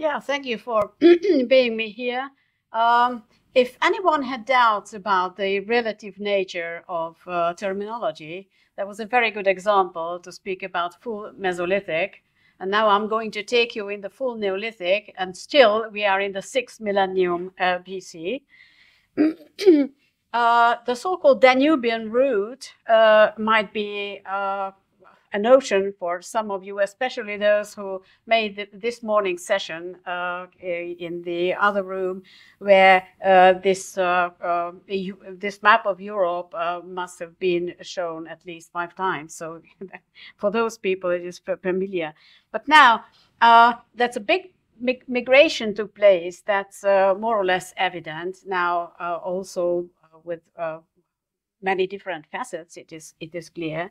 Yeah, thank you for being me here. Um, if anyone had doubts about the relative nature of uh, terminology, that was a very good example to speak about full Mesolithic. And now I'm going to take you in the full Neolithic, and still we are in the sixth millennium uh, BC. uh, the so-called Danubian route uh, might be uh, a notion for some of you, especially those who made this morning session uh, in the other room, where uh, this uh, uh this map of Europe uh, must have been shown at least five times. So for those people, it is familiar. But now uh, that's a big migration took place. That's more or less evident now. also with many different facets, it is it is clear.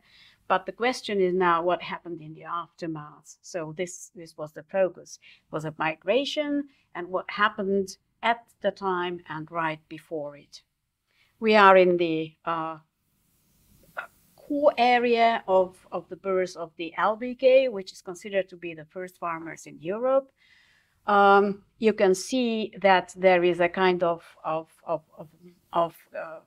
But the question is now what happened in the aftermath. So this, this was the focus, it was a migration and what happened at the time and right before it. We are in the uh, core area of, of the birth of the LBK, which is considered to be the first farmers in Europe. Um, you can see that there is a kind of, of, of, of, of uh,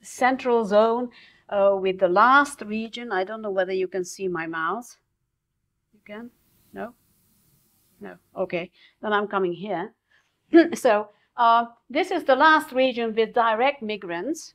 central zone uh, with the last region. I don't know whether you can see my mouse. You can? No? No. Okay. Then I'm coming here. so uh, this is the last region with direct migrants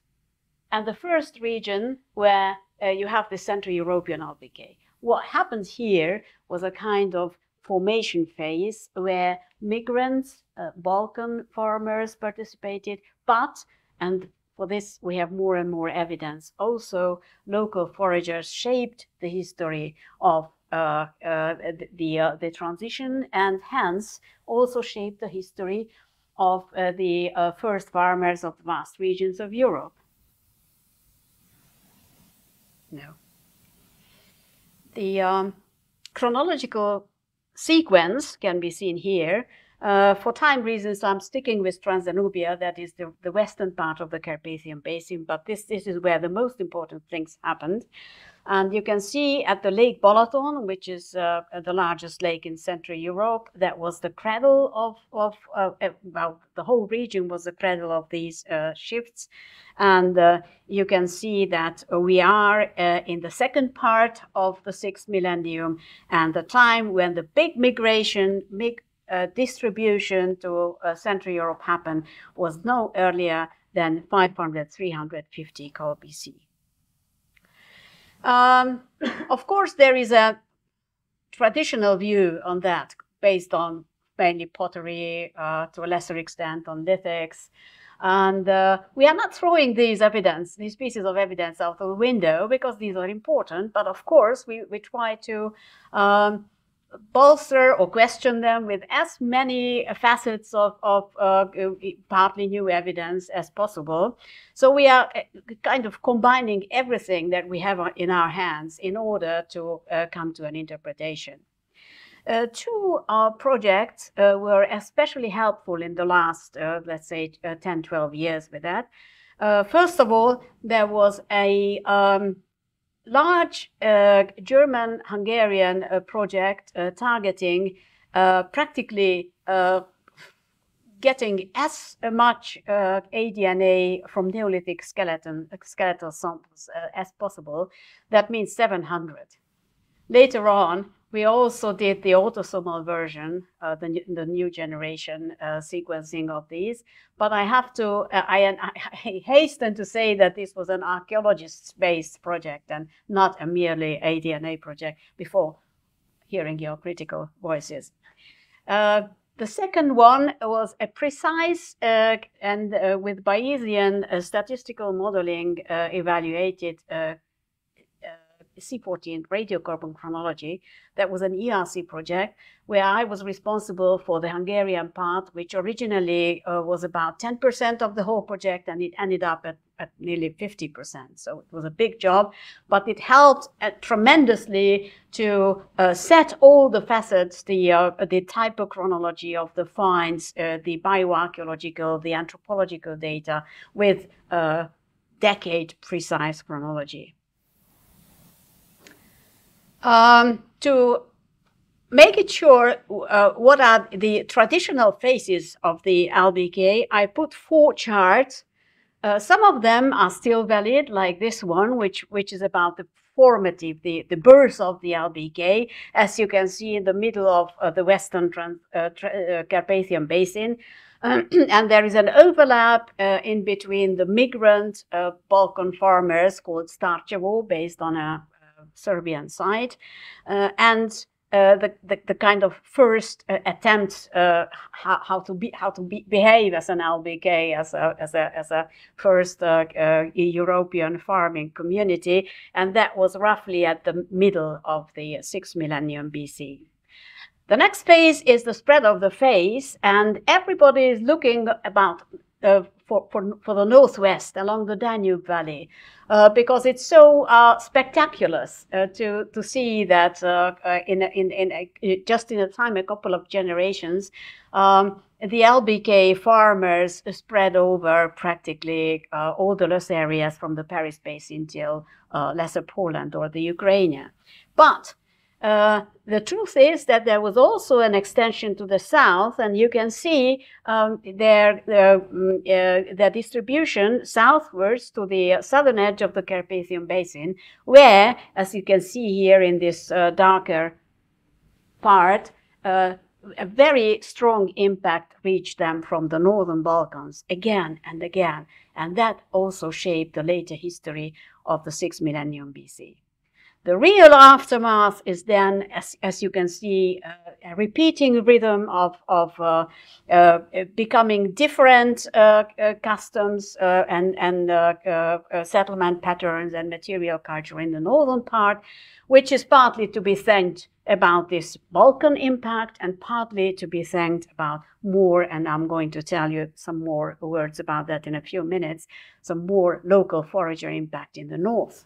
and the first region where uh, you have the Central European LBK. What happened here was a kind of formation phase where migrants, uh, Balkan farmers participated, but, and for this, we have more and more evidence. Also, local foragers shaped the history of uh, uh, the, uh, the transition and hence also shaped the history of uh, the uh, first farmers of the vast regions of Europe. No. The um, chronological sequence can be seen here uh, for time reasons, I'm sticking with Transdanubia, that is the, the western part of the Carpathian Basin, but this, this is where the most important things happened. And you can see at the Lake Balaton, which is uh, the largest lake in Central Europe, that was the cradle of, of uh, uh well, the whole region was the cradle of these uh, shifts. And uh, you can see that we are in the second part of the sixth millennium and the time when the big migration, big uh, distribution to uh, Central Europe happened was no earlier than 500, 350 cal BC. Um, of course, there is a traditional view on that based on mainly pottery, uh, to a lesser extent on lithics. And uh, we are not throwing these evidence, these pieces of evidence out of the window because these are important. But of course, we, we try to um, bolster or question them with as many facets of, of uh, partly new evidence as possible. So we are uh, kind of combining everything that we have in our hands in order to uh, come to an interpretation. Uh, two uh, projects uh, were especially helpful in the last, let's say, 10, 12 years with that. first of all, there was a um, large uh, German-Hungarian uh, project uh, targeting uh, practically uh, getting as much uh, aDNA from Neolithic skeleton, skeletal samples as possible. That means 700. Later on, we also did the autosomal version, uh, the, the new generation uh, sequencing of these. But I have to, uh, I, I, hasten to say that this was an archaeologist-based project and not a merely aDNA project before hearing your critical voices. Uh, the second one was a precise uh, and uh, with Bayesian statistical modeling evaluated C14 radiocarbon chronology. That was an ERC project where I was responsible for the Hungarian part, which originally uh, was about 10% of the whole project, and it ended up at, at nearly 50%. So it was a big job, but it helped uh, tremendously to uh, set all the facets, the, uh, the typochronology of the finds, uh, the bioarchaeological, the anthropological data with uh, decade precise chronology. Um, to make it sure uh, what are the traditional phases of the LBK, I put four charts. Uh, some of them are still valid, like this one, which, which is about the formative, the, the birth of the LBK, as you can see in the middle of uh, the Western Trans, uh, uh, Carpathian Basin. Um, and there is an overlap uh, in between the migrant Balkan farmers called Starčevo, based on a Serbian site, and uh, the, the, the, kind of first uh, attempt uh, how, how, to be how to be, behave as an LBK as a as a as a first uh, uh, European farming community, and that was roughly at the middle of the sixth millennium BC. The next phase is the spread of the phase, and everybody is looking about uh, for, for, for the northwest along the Danube Valley uh, because it's so uh, spectacular uh, to, to see that uh, uh, in, in, in a, just in a time, a couple of generations, um, the LBK farmers spread over practically all the loess areas from the Paris Basin till Lesser Poland or the Ukraine. But uh, the truth is that there was also an extension to the south, and you can see um, their, mm, uh, distribution southwards to the southern edge of the Carpathian Basin, where, as you can see here in this uh, darker part, uh, a very strong impact reached them from the northern Balkans again and again, and that also shaped the later history of the 6th millennium BC. The real aftermath is then, as, as you can see, uh, a repeating rhythm of, of uh, uh, becoming different uh, uh, customs uh, and, and settlement patterns and material culture in the northern part, which is partly to be thanked about this Balkan impact and partly to be thanked about more, and I'm going to tell you some more words about that in a few minutes, some more local forager impact in the north.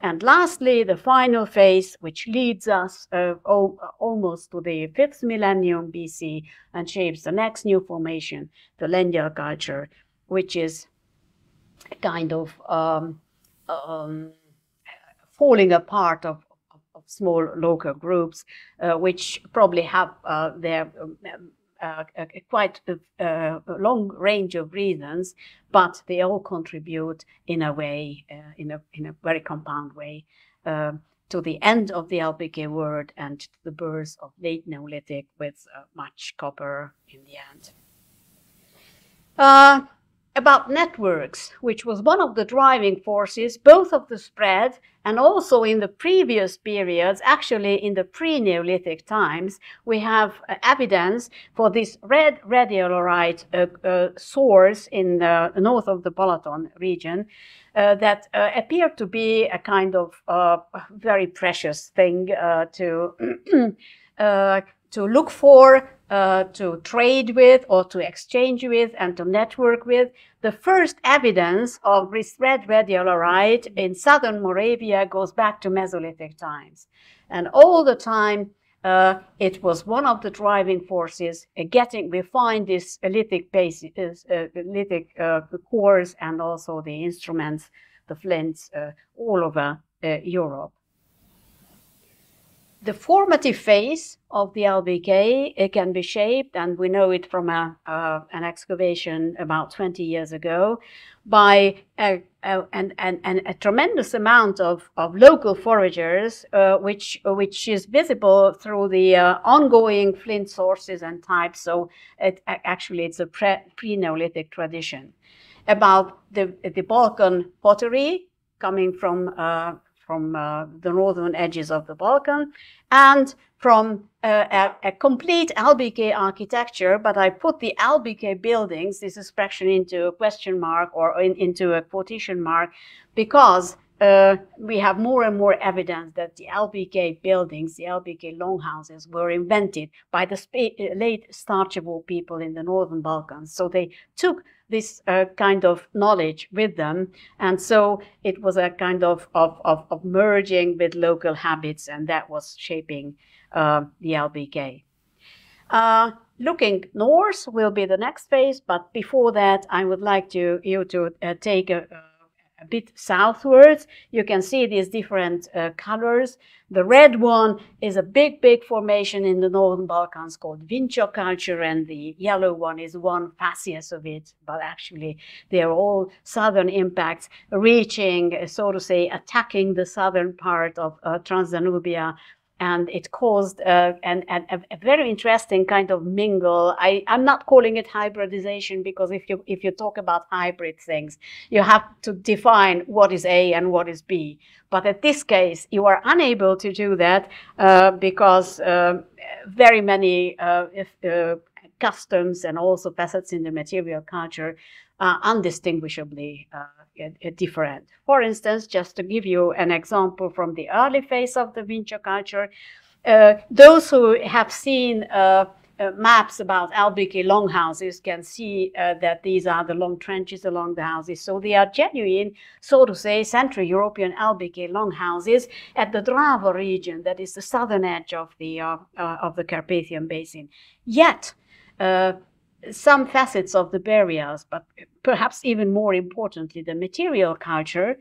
And lastly, the final phase, which leads us uh, almost to the fifth millennium BC and shapes the next new formation, the Lengyel culture, which is kind of um, um, falling apart of, of, of, small local groups, uh, which probably have uh, their um, uh, a, quite a, a, long range of reasons, but they all contribute in a way, uh, in, a, in a very compound way, uh, to the end of the LBK world and to the birth of late Neolithic with uh, much copper in the end. Uh, about networks, which was one of the driving forces, both of the spread and also in the previous periods, actually in the pre-Neolithic times, we have uh, evidence for this red radiolite uh, uh, source in the north of the Balaton region uh, that uh, appeared to be a kind of very precious thing to to look for, uh, to trade with, or to exchange with, and to network with. The first evidence of this red radiolite in southern Moravia goes back to Mesolithic times. And all the time, uh, it was one of the driving forces uh, getting, we find this lithic, bases, uh, lithic uh, cores and also the instruments, the flints, uh, all over Europe the formative phase of the LBK it can be shaped, and we know it from a, uh, an excavation about 20 years ago, by a, a, a tremendous amount of, of local foragers, uh, which, which is visible through the uh, ongoing flint sources and types. So it, actually, it's a pre-Neolithic tradition. About the, the Balkan pottery coming from uh, from uh, the northern edges of the Balkan, and from uh, a, a, complete LBK architecture, but I put the LBK buildings, this expression into a question mark or in, into a quotation mark, because uh, we have more and more evidence that the LBK buildings, the LBK longhouses, were invented by the late Starčevo people in the northern Balkans. So they took this uh, kind of knowledge with them. And so it was a kind of, of, of, of merging with local habits, and that was shaping uh, the LBK. Uh, looking north will be the next phase, but before that, I would like to, you to uh, take a, a bit southwards, you can see these different uh, colors. The red one is a big, big formation in the Northern Balkans called Vinča culture, and the yellow one is one facies of it, but actually they're all southern impacts reaching, so to say, attacking the southern part of uh, Transdanubia and it caused an, a very interesting kind of mingle. I, I'm not calling it hybridization because if you if you talk about hybrid things, you have to define what is A and what is B. But in this case, you are unable to do that uh, because uh, very many uh, if, uh, customs and also facets in the material culture are undistinguishably uh, different. For instance, just to give you an example from the early phase of the Vinča culture, uh, those who have seen uh, uh, maps about LBK longhouses can see uh, that these are the long trenches along the houses. So they are genuine, so to say, Central European LBK longhouses at the Drava region, that is the southern edge of the, uh, uh, of the Carpathian Basin. Yet, some facets of the burials, but perhaps even more importantly, the material culture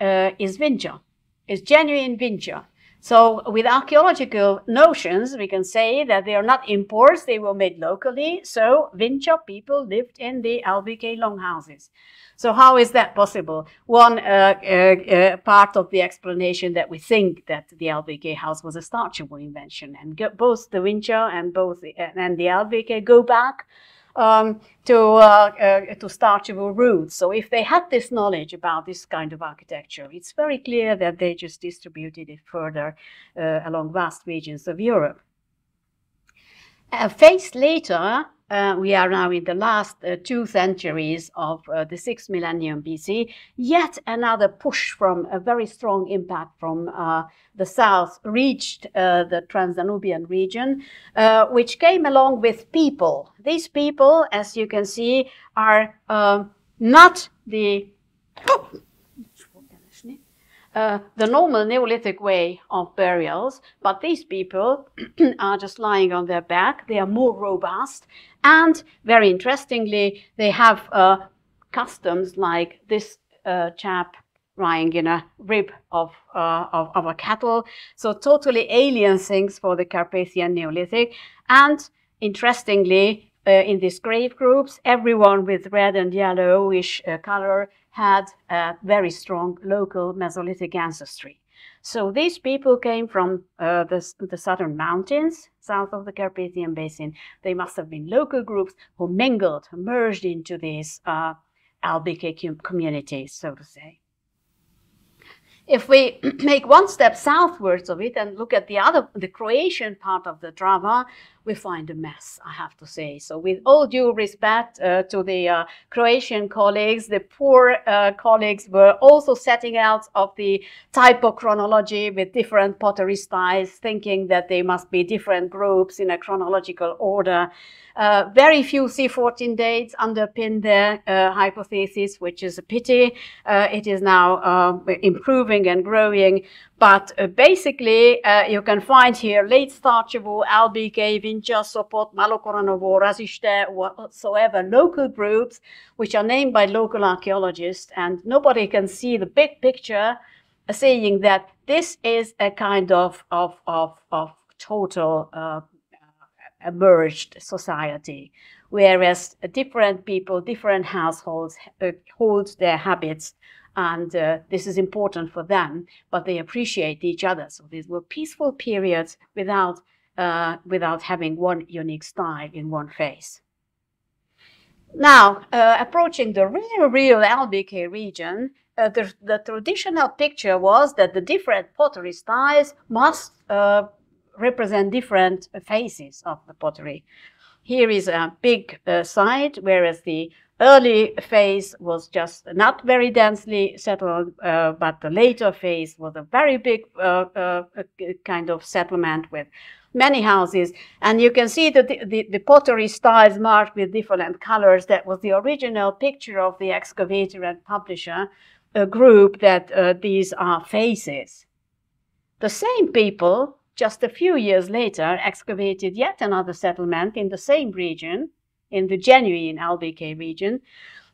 uh, is Vinča, is genuine Vinča. So with archaeological notions, we can say that they are not imports, they were made locally. So Vinča people lived in the LBK longhouses. So how is that possible? One uh, uh, uh, part of the explanation that we think that the LBK house was a Starčevo invention, and both the Vinča and both the, and the LBK go back um, to, uh, uh, to Starčevo roots. So if they had this knowledge about this kind of architecture, it's very clear that they just distributed it further uh, along vast regions of Europe. A phase later, uh, we are now in the last uh, two centuries of uh, the sixth millennium BC, yet another push from a very strong impact from uh, the south reached uh, the Transdanubian region, uh, which came along with people. These people, as you can see, are not the uh, the normal Neolithic way of burials, but these people are just lying on their back. They are more robust, and very interestingly, they have uh, customs like this uh, chap lying in a rib of, uh, of, of, a cattle. So totally alien things for the Carpathian Neolithic. And interestingly, in these grave groups, everyone with red and yellowish uh, color had a very strong local Mesolithic ancestry. So these people came from uh, the, the, southern mountains, south of the Carpathian Basin. They must have been local groups who mingled, merged into these uh, LBK communities, so to say if we make one step southwards of it and look at the other, the Croatian part of the Drava, we find a mess, I have to say. So with all due respect uh, to the uh, Croatian colleagues, the poor uh, colleagues were also setting out of the typochronology with different pottery styles, thinking that they must be different groups in a chronological order. Uh, very few C14 dates underpin their uh, hypothesis, which is a pity. Uh, it is now improving and growing, but uh, basically uh, you can find here late Starčevo, LBK, Vinča, Sopot, Malo Korenovo, Raziste, whatsoever local groups, which are named by local archaeologists, and nobody can see the big picture, saying that this is a kind of, of, of, of total emerged society, whereas different people, different households uh, hold their habits and uh, this is important for them, but they appreciate each other. So these were peaceful periods without, uh, without having one unique style in one phase. Now, uh, approaching the real, real LBK region, uh, the, the, traditional picture was that the different pottery styles must uh, represent different phases of the pottery. Here is a big uh, site, whereas the early phase was just not very densely settled, uh, but the later phase was a very big uh, uh kind of settlement with many houses. And you can see that the, the, the, pottery styles marked with different colors. That was the original picture of the excavator and publisher a group that uh, these are phases. The same people just a few years later excavated yet another settlement in the same region, in the genuine LBK region,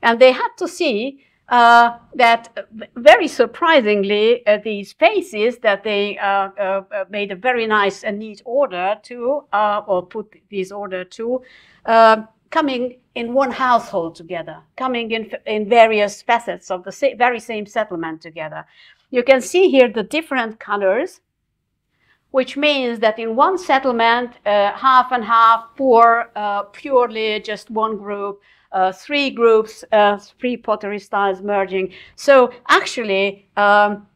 and they had to see uh, that very surprisingly, uh, these faces that they uh, uh, uh, made a very nice and neat order to, or put this order to, coming in one household together, coming in, in various facets of the sa very same settlement together. You can see here the different colors, which means that in one settlement, half and half, for purely just one group, uh, three groups, uh, three pottery styles merging. So actually, um,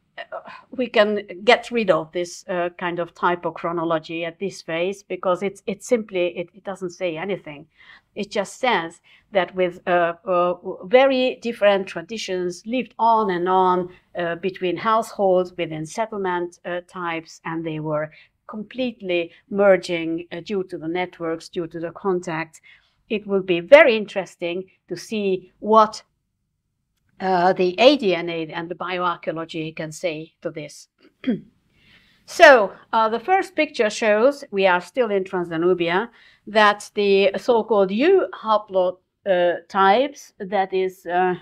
we can get rid of this uh, kind of typochronology at this phase because it's it simply it, it, doesn't say anything. It just says that with uh, uh, very different traditions lived on and on uh, between households within settlement types, and they were completely merging due to the networks, due to the contact it will be very interesting to see what uh, the aDNA and the bioarchaeology can say to this. so uh, the first picture shows, we are still in Transdanubia, that the so-called U haplotypes, that is uh,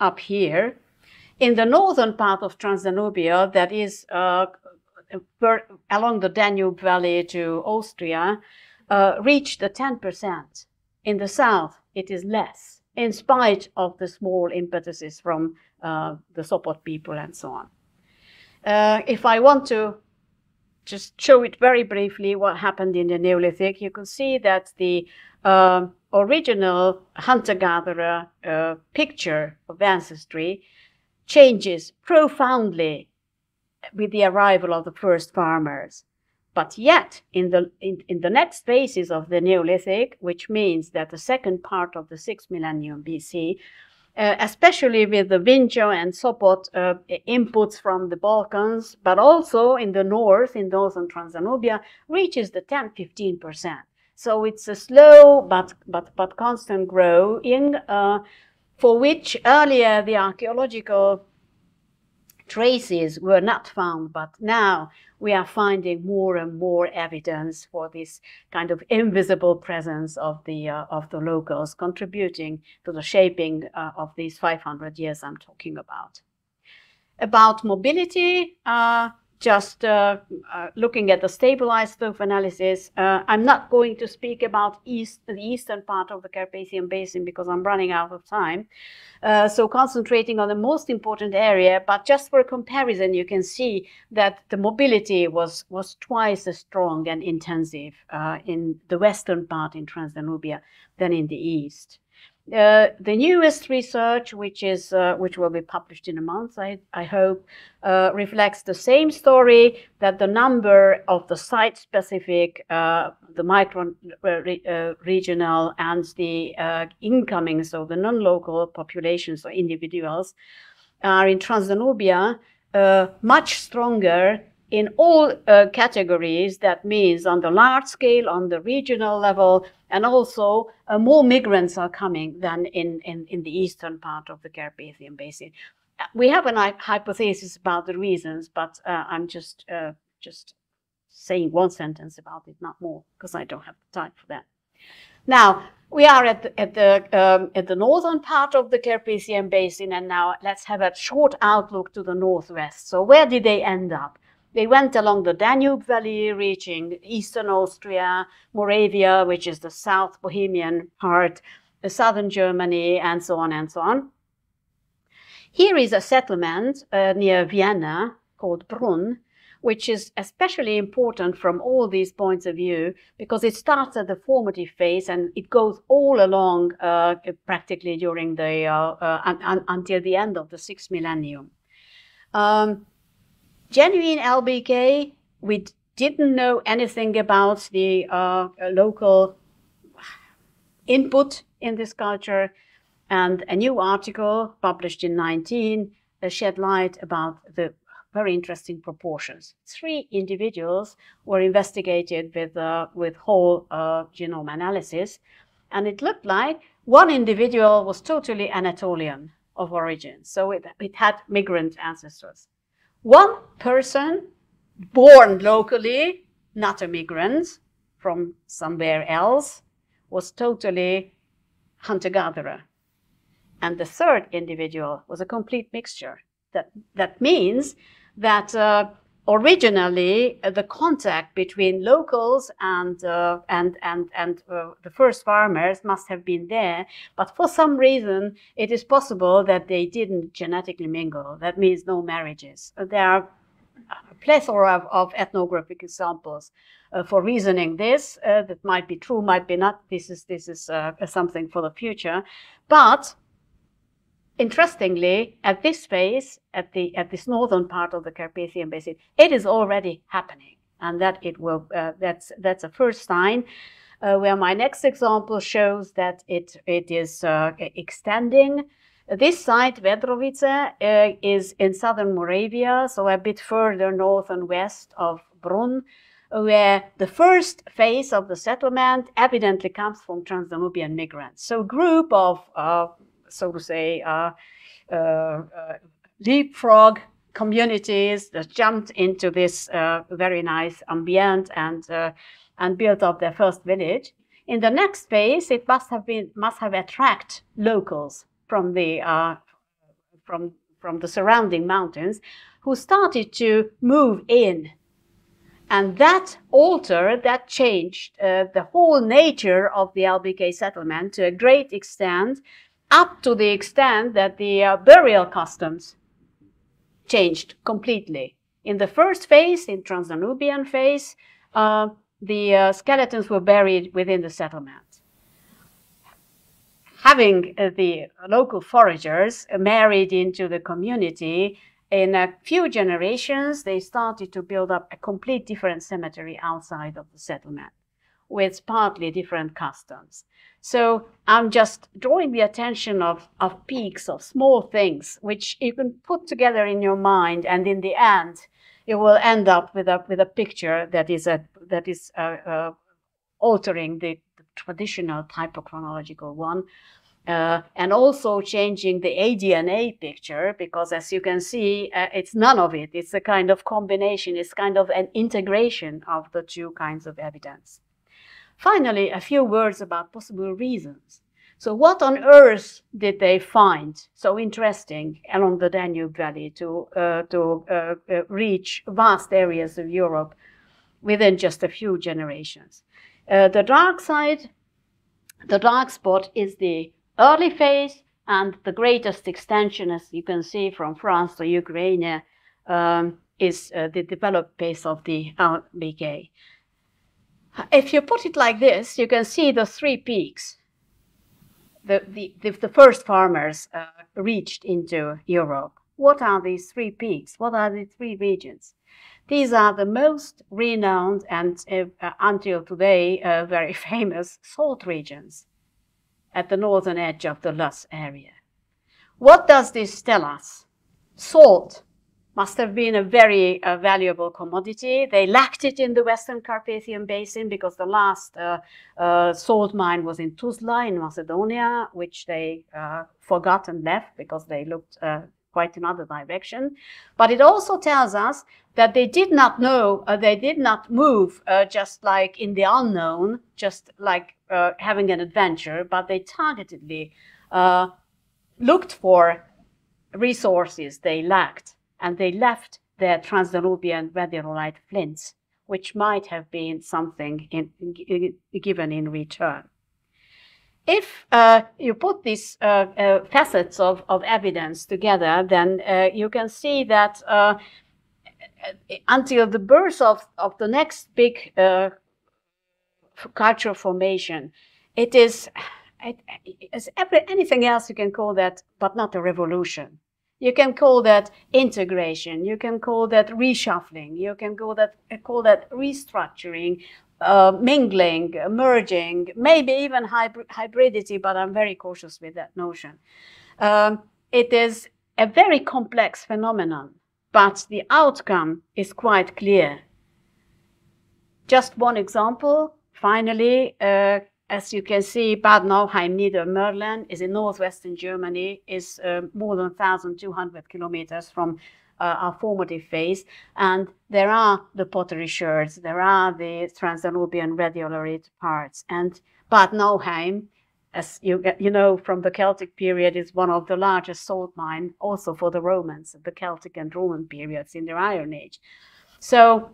up here, in the northern part of Transdanubia, that is uh, along the Danube Valley to Austria, reached the 10%. In the south, it is less, in spite of the small impetuses from uh, the Sopot people and so on. Uh, if I want to just show it very briefly what happened in the Neolithic, you can see that the uh, original hunter-gatherer uh, picture of ancestry changes profoundly with the arrival of the first farmers. But yet, in the, in, in the next phases of the Neolithic, which means that the second part of the sixth millennium BC, uh, especially with the Vinča and Sopot uh, inputs from the Balkans, but also in the north, in northern Transdanubia, reaches the 10-15%. So it's a slow but, but, but constant growing, uh, for which earlier the archaeological traces were not found, but now we are finding more and more evidence for this kind of invisible presence of the uh, of the locals contributing to the shaping uh, of these 500 years I'm talking about. About mobility, uh, just uh, uh, looking at the stabilized slope analysis, uh, I'm not going to speak about east, the eastern part of the Carpathian Basin because I'm running out of time. Uh, so concentrating on the most important area, but just for comparison, you can see that the mobility was, was twice as strong and intensive uh, in the western part in Transdanubia than in the east. Uh, the newest research, which is uh, which will be published in a month, I, I hope, uh, reflects the same story that the number of the site-specific, uh, the micro uh, regional, and the incoming, so the non-local populations or individuals, are in Transdanubia much stronger in all uh, categories, that means on the large scale, on the regional level, and also uh, more migrants are coming than in, in, in the eastern part of the Carpathian Basin. We have a hypothesis about the reasons, but uh, I'm just, uh, just saying one sentence about it, not more, because I don't have the time for that. Now, we are at the, at the, um, at the northern part of the Carpathian Basin, and now let's have a short outlook to the northwest. So where did they end up? They went along the Danube Valley, reaching eastern Austria, Moravia, which is the South Bohemian part, southern Germany, and so on and so on. Here is a settlement uh, near Vienna called Brunn, which is especially important from all these points of view because it starts at the formative phase and it goes all along uh, practically during the uh, uh un un until the end of the sixth millennium. Um, genuine LBK, we didn't know anything about the uh, local input in this culture. And a new article published in 19 uh, shed light about the very interesting proportions. Three individuals were investigated with, uh, with whole uh, genome analysis. And it looked like one individual was totally Anatolian of origin. So it, it had migrant ancestors. One person born locally, not a migrant from somewhere else, was totally hunter-gatherer. And the third individual was a complete mixture. That, that means that uh, originally uh, the contact between locals and uh, and and and uh, the first farmers must have been there but for some reason it is possible that they didn't genetically mingle. That means no marriages. Uh, there are a plethora of, of ethnographic examples uh, for reasoning this uh, that might be true might be not. This is this is something for the future. But interestingly, at this phase, at the at this northern part of the Carpathian Basin, it is already happening, and that it will. Uh, that's that's a first sign. Uh, where my next example shows that it it is uh, extending. This site, Vedrovice, uh, is in southern Moravia, so a bit further north and west of Brunn, where the first phase of the settlement evidently comes from Trans-Danubian migrants. So a group of so to say, uh, uh, uh, leapfrog communities that jumped into this very nice ambient and and built up their first village. In the next phase, it must have been must have attract locals from the uh, from from the surrounding mountains, who started to move in, and that altered, that changed uh, the whole nature of the LBK settlement to a great extent, up to the extent that the uh, burial customs changed completely. In the first phase, in Trans-Danubian phase, uh, the uh, skeletons were buried within the settlement. Having uh, the local foragers married into the community, in a few generations, they started to build up a complete different cemetery outside of the settlement with partly different customs. So I'm just drawing the attention of, of peaks, of small things, which you can put together in your mind, and in the end, you will end up with a with a picture that is a that is uh, uh, altering the, the, traditional typochronological one, uh, and also changing the ADNA picture because, as you can see, uh, it's none of it. It's a kind of combination. It's kind of an integration of the two kinds of evidence. Finally, a few words about possible reasons. So what on earth did they find so interesting along the Danube Valley to, uh, to uh, uh, reach vast areas of Europe within just a few generations? Uh, the dark side, the dark spot is the early phase and the greatest extension, as you can see from France to Ukraine, um, is uh, the developed phase of the LBK. If you put it like this, you can see the three peaks. The, the, the, the first farmers uh, reached into Europe. What are these three peaks? What are the three regions? These are the most renowned and uh, until today uh, very famous salt regions at the northern edge of the loess area. What does this tell us? Salt must have been a very uh, valuable commodity. They lacked it in the Western Carpathian Basin because the last uh, uh, salt mine was in Tuzla in Macedonia, which they uh, forgot and left because they looked uh, quite another direction. But it also tells us that they did not know, uh, they did not move just like in the unknown, just like having an adventure, but they targetedly looked for resources they lacked and they left their Transdanubian radiolite flints, which might have been something in, in, given in return. If uh, you put these uh, uh, facets of, of evidence together, then uh, you can see that uh, until the birth of, of the next big uh, cultural formation, it is it, every, anything else you can call that, but not a revolution. You can call that integration. You can call that reshuffling. You can call that call that restructuring, uh, mingling, merging, maybe even hybrid, hybridity. But I'm very cautious with that notion. Um, it is a very complex phenomenon, but the outcome is quite clear. Just one example. Finally, uh, as you can see, Bad Nauheim Niedermörlen is in northwestern Germany, is uh, more than 1,200 kilometers from uh, our formative phase. And there are the pottery sherds, there are the Transdanubian radiolarite parts. And Bad Nauheim as you you know from the Celtic period, is one of the largest salt mine also for the Romans, the Celtic and Roman periods in the Iron Age. So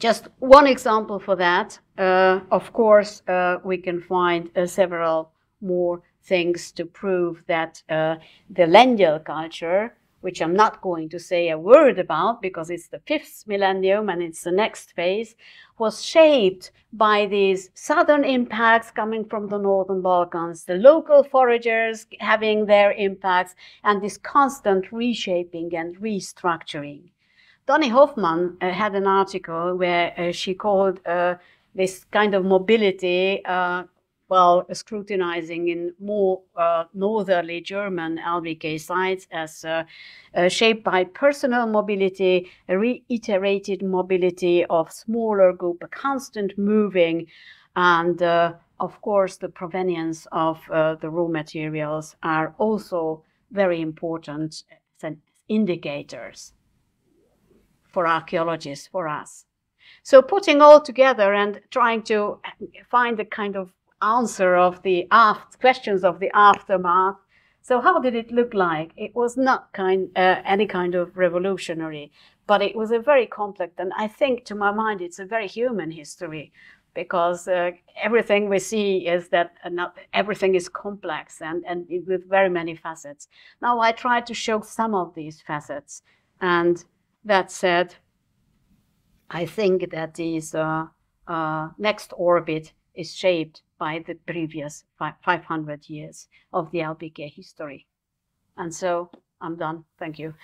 just one example for that. Uh, of course, uh, we can find uh, several more things to prove that the Lengyel culture, which I'm not going to say a word about because it's the fifth millennium and it's the next phase, was shaped by these southern impacts coming from the northern Balkans, the local foragers having their impacts, and this constant reshaping and restructuring. Doni Hofmann uh, had an article where uh, she called uh, this kind of mobility, uh, well, scrutinizing in more uh, northerly German LBK sites as uh, shaped by personal mobility, reiterated mobility of smaller group, a constant moving, and of course, the provenience of the raw materials are also very important indicators for archaeologists, for us. So putting all together and trying to find the kind of answer of the after, questions of the aftermath. So how did it look like? It was not kind uh, any kind of revolutionary, but it was a very complex, and I think to my mind it's a very human history because uh, everything we see is that not everything is complex and, and with very many facets. Now I try to show some of these facets and that said, I think that this uh, uh, next orbit is shaped by the previous 500 years of the LBK history. And so I'm done. Thank you.